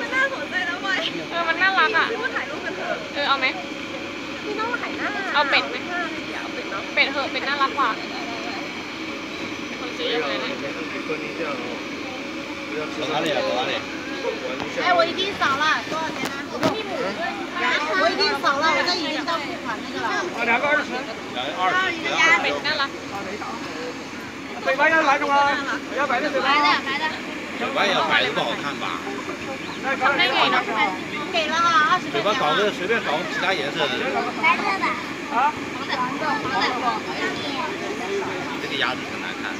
มันน่าสนใจนะเว้ย เออ มันน่ารักอ่ะ พี่ว่าถ่ายรูปกันเถอะ เออ เอาไหม พี่น้องถ่ายหน้า เอาเป็ดไหม หน้าเลยเดี๋ยวเอาเป็ดเนาะ เป็ดเหอะเป็ดน่ารักกว่าคนซื้อเยอะเลยนะ 走哪里啊？走哪里？哎，我已经扫了，多少钱呢？我已经扫了，我这已经到付款那个了。两个二十。两个二十。 เป็ดน่ารัก 北白鸭来中啊！北鸭白的对吧？白的，白的， 嘴巴也要白的不好看吧？他没给呢，给了啊，二十。嘴巴搞的随便搞个其他颜色的。白色的。啊。黄的。黄的。黄的。这个鸭子很难看。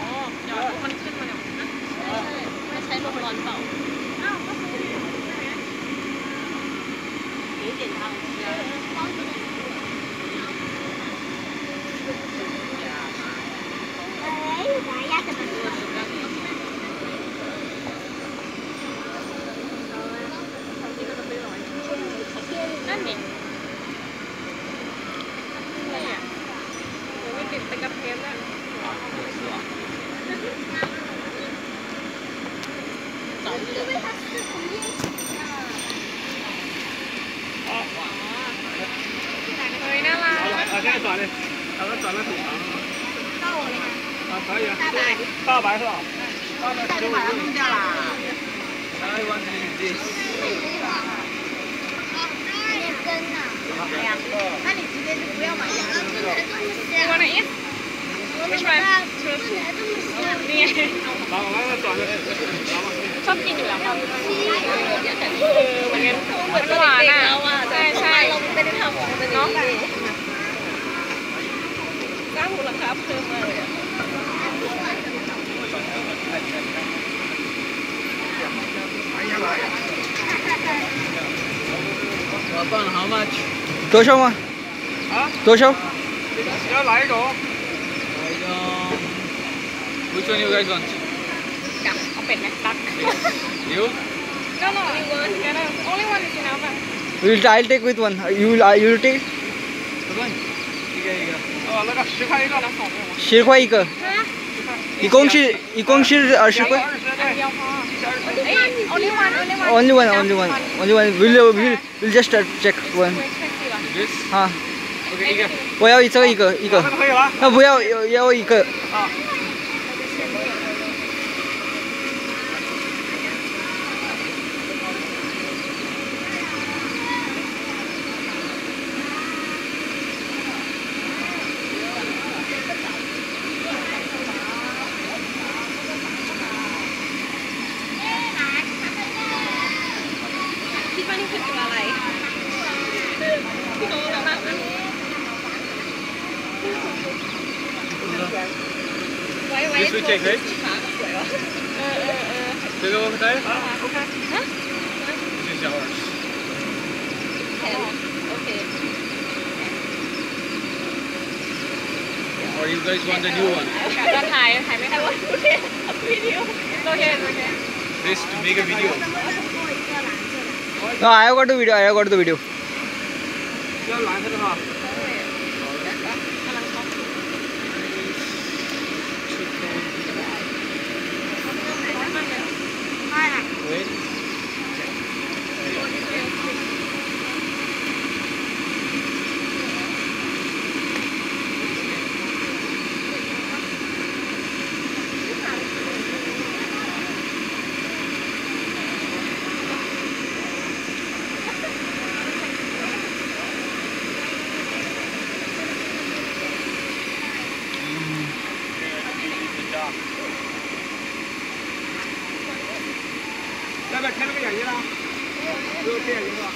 哦，要不？现在转的，咱们转的挺长。到我了吗？啊，可以啊。大白。大白是吧？大白大就把它弄掉了。 I want this。一根呢？哎呀，那你直接就不要买鸭了。 You wanna eat? Which one? Choose. นี่ไง 来，我们转的。 ชอบกินอยู่แล้วครับเออเหมือนกันเหมือนหวานอ่ะใช่ใช่ ่ Bapan, how much? you guys want? You? No, no. You want? Yeah, no. Only one is enough. We'll. I'll take with one. Uh, you. Uh, You'll take. Come on. 十块一个，十块一个，一共是，一共是二十块。Only one, only one, only one. We'll, we'll, we'll just check one. 哈，我要一个，一个，一个。啊，不要，要，要一个。 솔직히 is Or you guys want the new one? เราถ่ายถ่ายไม่ได้ว่าโอเควิดีโอโอเคโอเค This to make a video. No, I have got the video. I have got the video. 开那个眼睛啦？就这眼睛是吧？